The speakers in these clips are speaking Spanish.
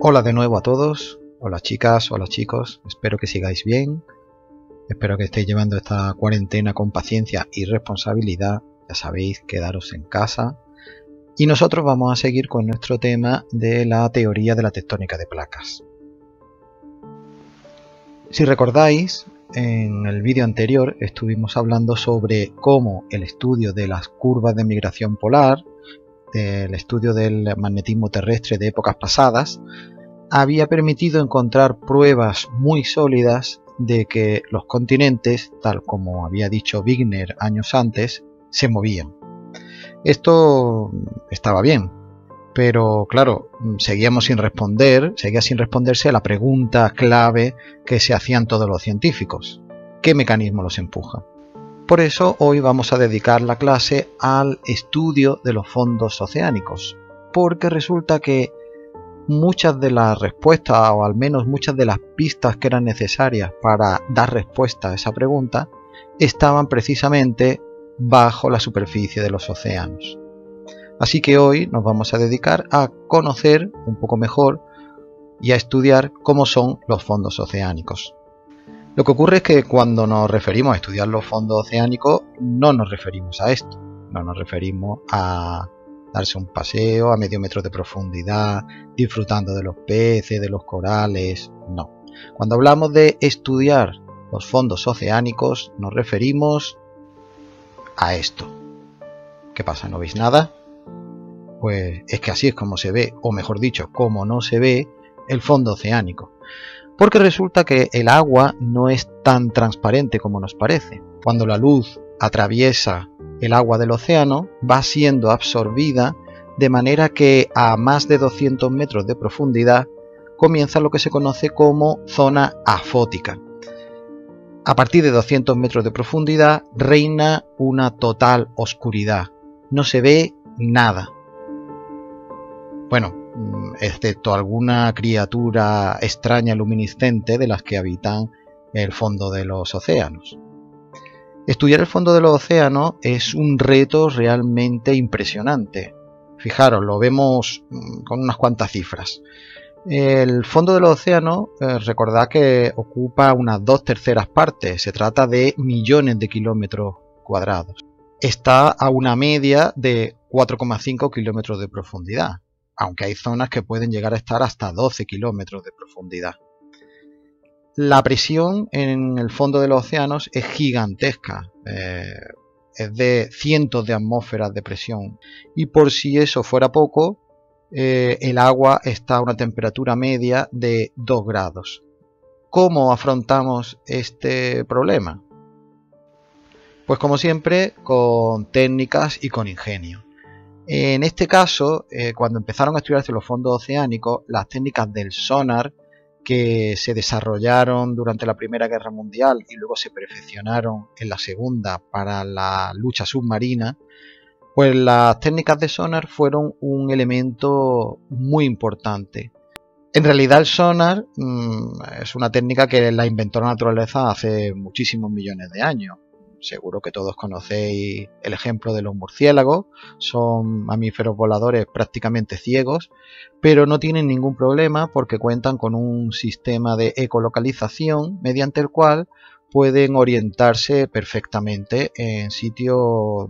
Hola de nuevo a todos, hola chicas, hola chicos, espero que sigáis bien, espero que estéis llevando esta cuarentena con paciencia y responsabilidad, ya sabéis, quedaros en casa. Y nosotros vamos a seguir con nuestro tema de la teoría de la tectónica de placas. Si recordáis, en el vídeo anterior estuvimos hablando sobre cómo el estudio de las curvas de migración polar del estudio del magnetismo terrestre de épocas pasadas, había permitido encontrar pruebas muy sólidas de que los continentes, tal como había dicho Wigner años antes, se movían. Esto estaba bien, pero claro, seguíamos sin responder, seguía sin responderse a la pregunta clave que se hacían todos los científicos. ¿Qué mecanismo los empuja? Por eso hoy vamos a dedicar la clase al estudio de los fondos oceánicos, porque resulta que muchas de las respuestas, o al menos muchas de las pistas que eran necesarias para dar respuesta a esa pregunta, estaban precisamente bajo la superficie de los océanos. Así que hoy nos vamos a dedicar a conocer un poco mejor y a estudiar cómo son los fondos oceánicos. Lo que ocurre es que cuando nos referimos a estudiar los fondos oceánicos no nos referimos a esto, no nos referimos a darse un paseo a medio metro de profundidad, disfrutando de los peces, de los corales, no. Cuando hablamos de estudiar los fondos oceánicos nos referimos a esto. ¿Qué pasa? ¿No veis nada? Pues es que así es como se ve, o mejor dicho, como no se ve el fondo oceánico porque resulta que el agua no es tan transparente como nos parece. Cuando la luz atraviesa el agua del océano, va siendo absorbida de manera que a más de 200 metros de profundidad comienza lo que se conoce como zona afótica. A partir de 200 metros de profundidad reina una total oscuridad. No se ve nada. Bueno, excepto alguna criatura extraña luminiscente de las que habitan el fondo de los océanos. Estudiar el fondo de los océanos es un reto realmente impresionante. Fijaros, lo vemos mm, con unas cuantas cifras. El fondo de los océanos, eh, recordad que ocupa unas dos terceras partes, se trata de millones de kilómetros cuadrados. Está a una media de 4,5 kilómetros de profundidad aunque hay zonas que pueden llegar a estar hasta 12 kilómetros de profundidad. La presión en el fondo de los océanos es gigantesca, eh, es de cientos de atmósferas de presión. Y por si eso fuera poco, eh, el agua está a una temperatura media de 2 grados. ¿Cómo afrontamos este problema? Pues como siempre, con técnicas y con ingenio. En este caso, eh, cuando empezaron a estudiarse los fondos oceánicos, las técnicas del sonar que se desarrollaron durante la Primera Guerra Mundial y luego se perfeccionaron en la Segunda para la lucha submarina, pues las técnicas de sonar fueron un elemento muy importante. En realidad el sonar mm, es una técnica que la inventó la naturaleza hace muchísimos millones de años seguro que todos conocéis el ejemplo de los murciélagos, son mamíferos voladores prácticamente ciegos, pero no tienen ningún problema porque cuentan con un sistema de ecolocalización mediante el cual pueden orientarse perfectamente en sitios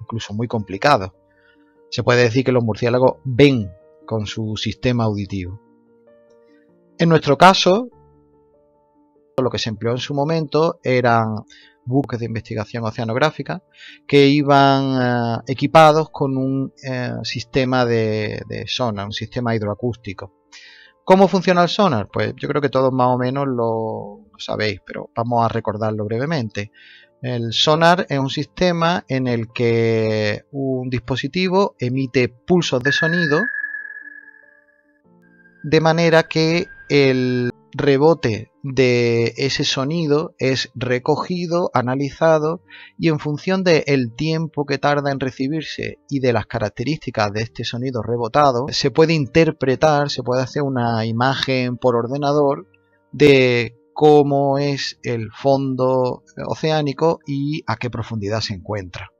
incluso muy complicados. Se puede decir que los murciélagos ven con su sistema auditivo. En nuestro caso, lo que se empleó en su momento eran buques de investigación oceanográfica que iban eh, equipados con un eh, sistema de, sonar, un sistema hidroacústico. ¿Cómo funciona el sonar? Pues yo creo que todos más o menos lo, sabéis, pero vamos a recordarlo brevemente. El sonar es un sistema en el que un dispositivo emite pulsos de sonido de manera que el rebote de ese sonido es recogido, analizado y en función del tiempo que tarda en recibirse y de las características de este sonido rebotado, se puede interpretar, se puede hacer una imagen por ordenador de cómo es el fondo oceánico y a qué profundidad se encuentra.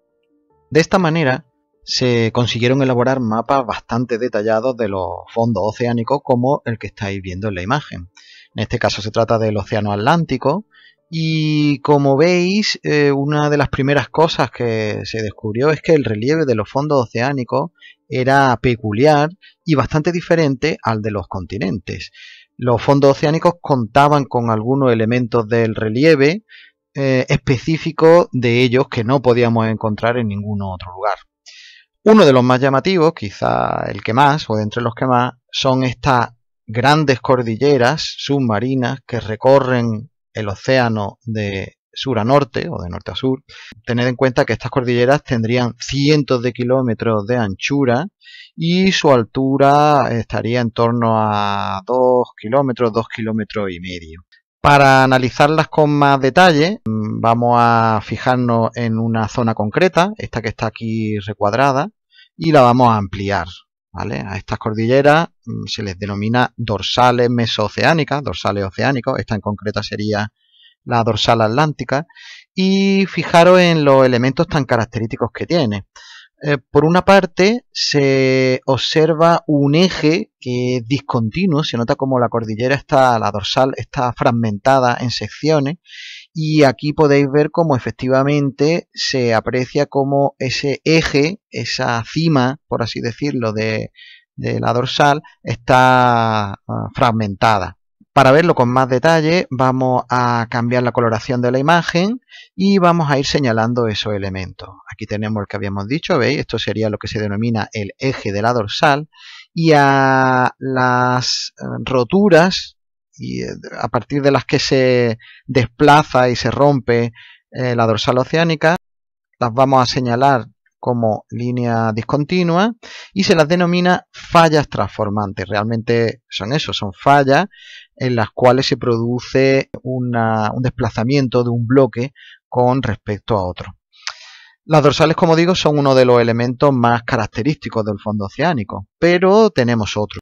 De esta manera se consiguieron elaborar mapas bastante detallados de los fondos oceánicos como el que estáis viendo en la imagen. En este caso se trata del Océano Atlántico y como veis eh, una de las primeras cosas que se descubrió es que el relieve de los fondos oceánicos era peculiar y bastante diferente al de los continentes. Los fondos oceánicos contaban con algunos elementos del relieve eh, específicos de ellos que no podíamos encontrar en ningún otro lugar. Uno de los más llamativos, quizá el que más, o de entre los que más, son estas grandes cordilleras submarinas que recorren el océano de sur a norte o de norte a sur. Tened en cuenta que estas cordilleras tendrían cientos de kilómetros de anchura y su altura estaría en torno a 2 kilómetros, 2 kilómetros y medio. Para analizarlas con más detalle, vamos a fijarnos en una zona concreta, esta que está aquí recuadrada, y la vamos a ampliar. A estas cordilleras mm, se les denomina dorsales mesooceánicas, dorsales oceánicos, esta en concreta sería la dorsal atlántica, y fijaros en los elementos tan característicos que tiene. Eh, por una parte se observa un eje que es discontinuo, se nota como la cordillera está, la dorsal está fragmentada en secciones y aquí podéis ver cómo efectivamente se aprecia como ese eje, esa cima, por así decirlo, de, de la dorsal está ah, fragmentada. Para verlo con más detalle vamos a cambiar la coloración de la imagen y vamos a ir señalando esos elementos. Aquí tenemos el que habíamos dicho, ¿veis? Esto sería lo que se denomina el eje de la dorsal y a las eh, roturas y eh, a partir de las que se desplaza y se rompe eh, la dorsal oceánica las vamos a señalar como línea discontinua y se las denomina fallas transformantes. Realmente son eso, son fallas en las cuales se produce un desplazamiento de un bloque con respecto a otro. Las dorsales, como digo, son uno de los elementos más característicos del fondo oceánico, pero tenemos otros.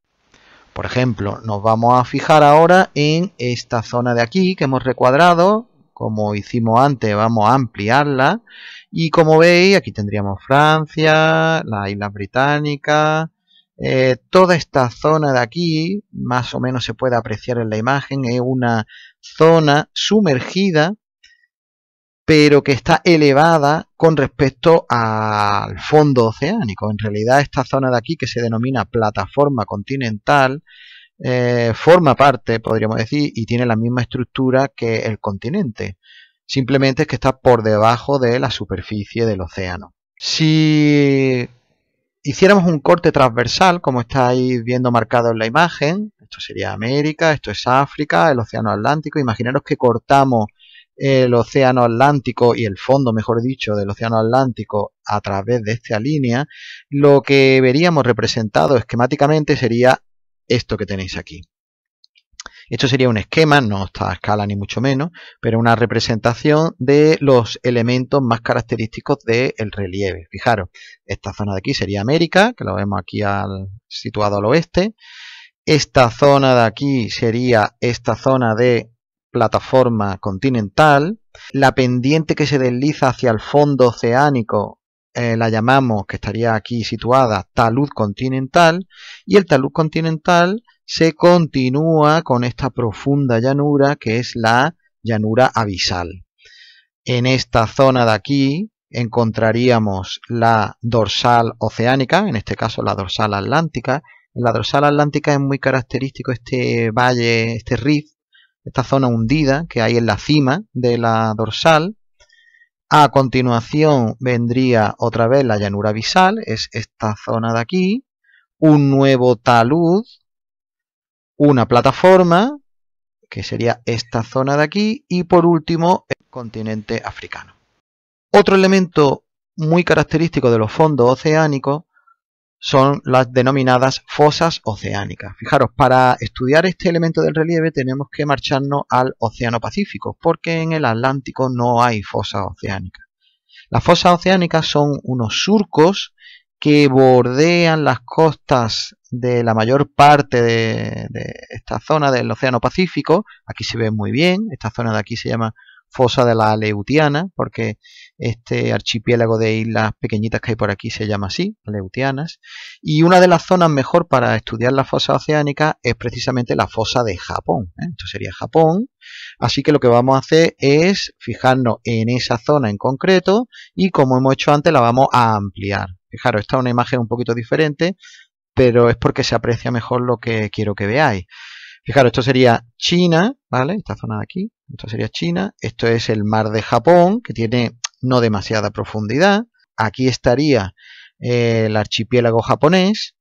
Por ejemplo, nos vamos a fijar ahora en esta zona de aquí que hemos recuadrado, como hicimos antes, vamos a ampliarla. Y como veis, aquí tendríamos Francia, las Islas Británicas, eh, toda esta zona de aquí, más o menos se puede apreciar en la imagen, es una zona sumergida, pero que está elevada con respecto al fondo oceánico. En realidad esta zona de aquí, que se denomina plataforma continental, eh, forma parte, podríamos decir, y tiene la misma estructura que el continente. Simplemente es que está por debajo de la superficie del océano. Si hiciéramos un corte transversal, como estáis viendo marcado en la imagen, esto sería América, esto es África, el Océano Atlántico, imaginaros que cortamos el Océano Atlántico y el fondo, mejor dicho, del Océano Atlántico a través de esta línea, lo que veríamos representado esquemáticamente sería esto que tenéis aquí. Esto sería un esquema, no está a escala ni mucho menos, pero una representación de los elementos más característicos del relieve. Fijaros, esta zona de aquí sería América, que lo vemos aquí al, situado al oeste. Esta zona de aquí sería esta zona de plataforma continental. La pendiente que se desliza hacia el fondo oceánico eh, la llamamos, que estaría aquí situada, talud continental, y el talud continental se continúa con esta profunda llanura que es la llanura abisal. En esta zona de aquí encontraríamos la dorsal oceánica, en este caso la dorsal atlántica. En la dorsal atlántica es muy característico este valle, este rift, esta zona hundida que hay en la cima de la dorsal, a continuación vendría otra vez la llanura abisal, es esta zona de aquí, un nuevo talud, una plataforma, que sería esta zona de aquí, y por último el continente africano. Otro elemento muy característico de los fondos oceánicos son las denominadas fosas oceánicas. Fijaros, para estudiar este elemento del relieve tenemos que marcharnos al Océano Pacífico, porque en el Atlántico no hay fosas oceánicas. Las fosas oceánicas son unos surcos que bordean las costas de la mayor parte de, esta zona del Océano Pacífico. Aquí se ve muy bien, esta zona de aquí se llama fosa de la Aleutiana, porque este archipiélago de islas pequeñitas que hay por aquí se llama así, Aleutianas. Y una de las zonas mejor para estudiar la fosa oceánica es precisamente la fosa de Japón. ¿eh? Esto sería Japón. Así que lo que vamos a hacer es fijarnos en esa zona en concreto y como hemos hecho antes la vamos a ampliar. Fijaros, esta es una imagen un poquito diferente, pero es porque se aprecia mejor lo que quiero que veáis. Fijaros, esto sería China, ¿vale? Esta zona de aquí, esto sería China. Esto es el mar de Japón, que tiene no demasiada profundidad. Aquí estaría eh, el archipiélago japonés.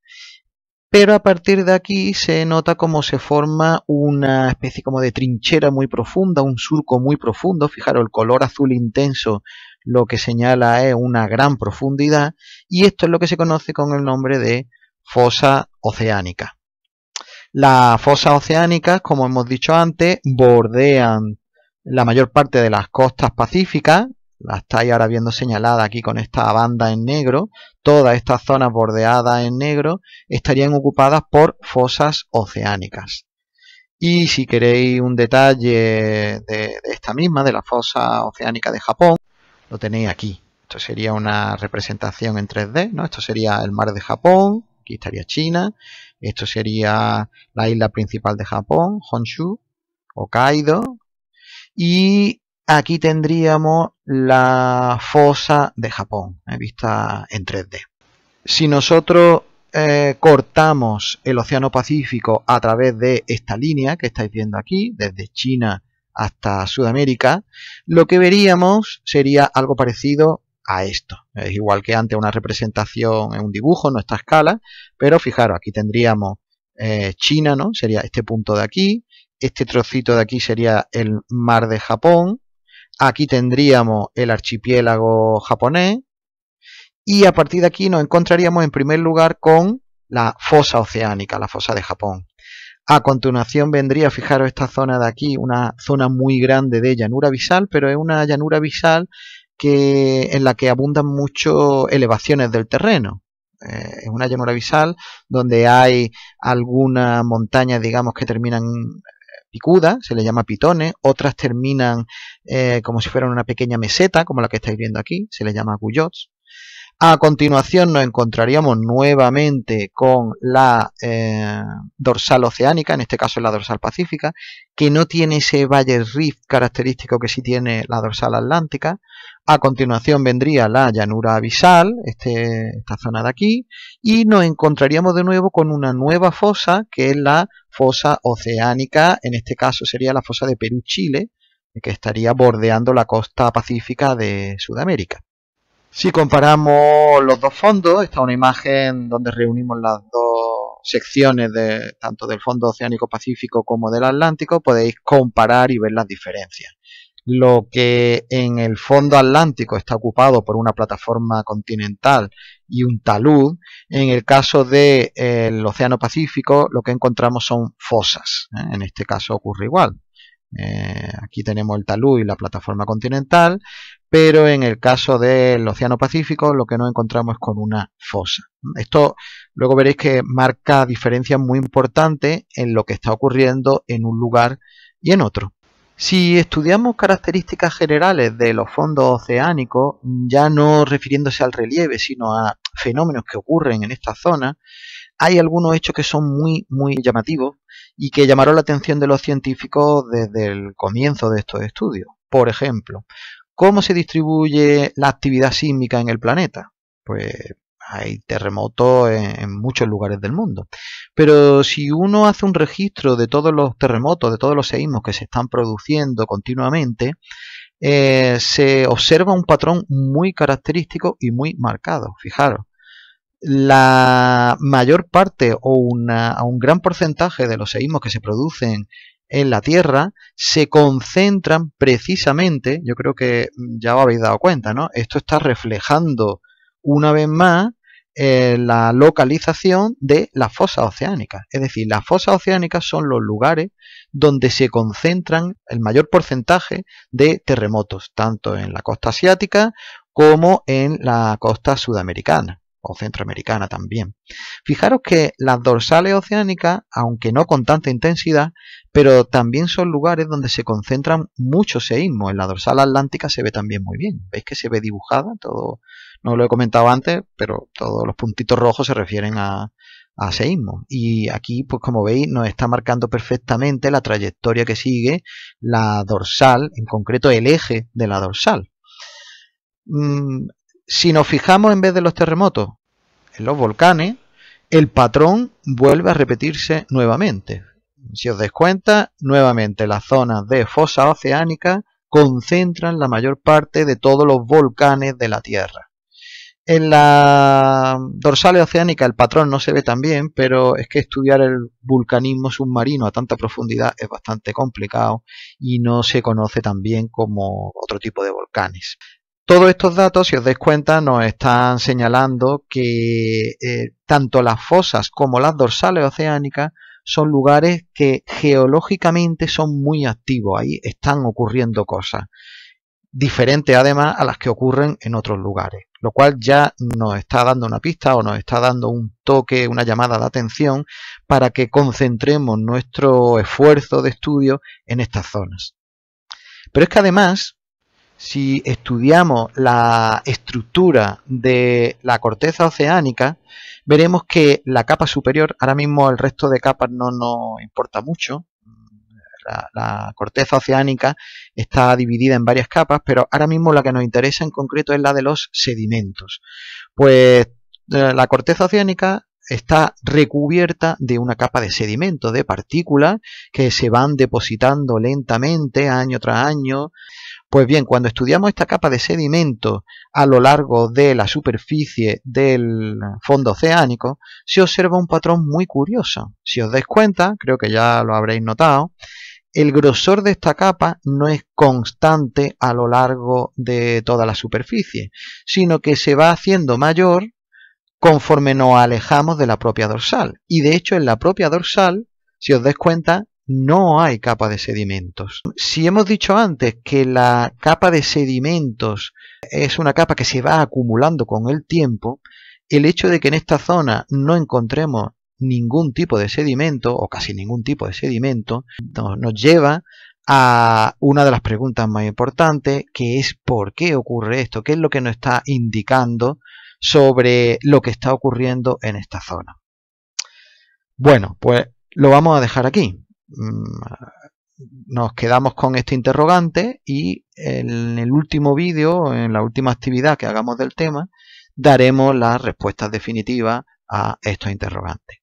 Pero a partir de aquí se nota como se forma una especie como de trinchera muy profunda, un surco muy profundo. Fijaros, el color azul intenso lo que señala es una gran profundidad. Y esto es lo que se conoce con el nombre de fosa oceánica. Las fosas oceánicas, como hemos dicho antes, bordean la mayor parte de las costas pacíficas. La estáis ahora viendo señalada aquí con esta banda en negro. Todas estas zonas bordeadas en negro estarían ocupadas por fosas oceánicas. Y si queréis un detalle de, esta misma, de la fosa oceánica de Japón, lo tenéis aquí. Esto sería una representación en 3D, ¿no? Esto sería el mar de Japón, aquí estaría China, esto sería la isla principal de Japón, Honshu, Hokkaido. Y aquí tendríamos la fosa de Japón, eh, vista en 3D. Si nosotros eh, cortamos el Océano Pacífico a través de esta línea que estáis viendo aquí, desde China hasta Sudamérica, lo que veríamos sería algo parecido a esto. Es igual que antes una representación en un dibujo, no esta escala, pero fijaros, aquí tendríamos eh, China, ¿no? Sería este punto de aquí, este trocito de aquí sería el mar de Japón, aquí tendríamos el archipiélago japonés, y a partir de aquí nos encontraríamos en primer lugar con la fosa oceánica, la fosa de Japón. A continuación vendría, fijaros, esta zona de aquí, una zona muy grande de llanura visal, pero es una llanura visal que, en la que abundan mucho elevaciones del terreno. Eh, es una llanura visal donde hay algunas montañas, digamos, que terminan eh, picudas, se le llama pitones, otras terminan eh, como si fueran una pequeña meseta, como la que estáis viendo aquí, se le llama guyots. A continuación nos encontraríamos nuevamente con la eh, dorsal oceánica, en este caso la dorsal pacífica, que no tiene ese valle rift característico que sí tiene la dorsal atlántica. A continuación vendría la llanura abisal, este, esta zona de aquí, y nos encontraríamos de nuevo con una nueva fosa, que es la fosa oceánica, en este caso sería la fosa de Perú-Chile, que estaría bordeando la costa pacífica de Sudamérica. Si comparamos los dos fondos, esta es una imagen donde reunimos las dos secciones de, tanto del fondo oceánico pacífico como del Atlántico, podéis comparar y ver las diferencias. Lo que en el fondo atlántico está ocupado por una plataforma continental y un talud, en el caso del Océano Pacífico lo que encontramos son fosas. ¿eh? En este caso ocurre igual. Eh, aquí tenemos el talud y la plataforma continental, pero en el caso del Océano Pacífico lo que nos encontramos es con una fosa. Esto luego veréis que marca diferencias muy importantes en lo que está ocurriendo en un lugar y en otro. Si estudiamos características generales de los fondos oceánicos, ya no refiriéndose al relieve, sino a fenómenos que ocurren en esta zona, hay algunos hechos que son muy, muy llamativos y que llamaron la atención de los científicos desde el comienzo de estos estudios. Por ejemplo, ¿cómo se distribuye la actividad sísmica en el planeta? Pues hay terremotos en, muchos lugares del mundo. Pero si uno hace un registro de todos los terremotos, de todos los seísmos que se están produciendo continuamente, eh, se observa un patrón muy característico y muy marcado. Fijaros, la mayor parte o un gran porcentaje de los seísmos que se producen en la Tierra se concentran precisamente, yo creo que ya os habéis dado cuenta, ¿no? Esto está reflejando una vez más eh, la localización de las fosas oceánicas. Es decir, las fosas oceánicas son los lugares donde se concentran el mayor porcentaje de terremotos, tanto en la costa asiática como en la costa sudamericana. O centroamericana también. Fijaros que las dorsales oceánicas, aunque no con tanta intensidad, pero también son lugares donde se concentran muchos seísmos. En la dorsal atlántica se ve también muy bien. ¿Veis que se ve dibujada? Todo, no lo he comentado antes, pero todos los puntitos rojos se refieren a, a. Y aquí, pues como veis, nos está marcando perfectamente la trayectoria que sigue la dorsal, en concreto el eje de la dorsal. Si nos fijamos en vez de los terremotos en los volcanes, el patrón vuelve a repetirse nuevamente. Si os dais cuenta, nuevamente las zonas de fosa oceánica concentran la mayor parte de todos los volcanes de la Tierra. En la dorsal oceánica el patrón no se ve tan bien, pero es que estudiar el vulcanismo submarino a tanta profundidad es bastante complicado y no se conoce tan bien como otro tipo de volcanes. Todos estos datos, si os dais cuenta, nos están señalando que eh, tanto las fosas como las dorsales oceánicas son lugares que geológicamente son muy activos, ahí están ocurriendo cosas diferentes además a las que ocurren en otros lugares, lo cual ya nos está dando una pista o nos está dando un toque, una llamada de atención para que concentremos nuestro esfuerzo de estudio en estas zonas. Pero es que además, si estudiamos la estructura de la corteza oceánica, veremos que la capa superior, ahora mismo el resto de capas no nos importa mucho, la, corteza oceánica está dividida en varias capas, pero ahora mismo la que nos interesa en concreto es la de los sedimentos. Pues eh, la corteza oceánica está recubierta de una capa de sedimento, de partículas que se van depositando lentamente año tras año. Pues bien, cuando estudiamos esta capa de sedimento a lo largo de la superficie del fondo oceánico, se observa un patrón muy curioso. Si os dais cuenta, creo que ya lo habréis notado, el grosor de esta capa no es constante a lo largo de toda la superficie, sino que se va haciendo mayor conforme nos alejamos de la propia dorsal. Y de hecho en la propia dorsal, si os dais cuenta, no hay capa de sedimentos. Si hemos dicho antes que la capa de sedimentos es una capa que se va acumulando con el tiempo, el hecho de que en esta zona no encontremos ningún tipo de sedimento o casi ningún tipo de sedimento nos, lleva a una de las preguntas más importantes que es por qué ocurre esto, qué es lo que nos está indicando sobre lo que está ocurriendo en esta zona. Bueno, pues lo vamos a dejar aquí. Mm, nos quedamos con este interrogante y en el último vídeo, en la última actividad que hagamos del tema, daremos las respuestas definitivas a estos interrogantes.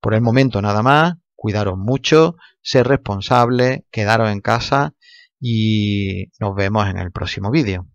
Por el momento nada más, cuidaros mucho, ser responsables, quedaros en casa y nos vemos en el próximo vídeo.